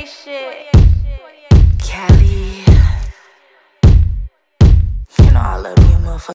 28 shit. Kelly. You know I love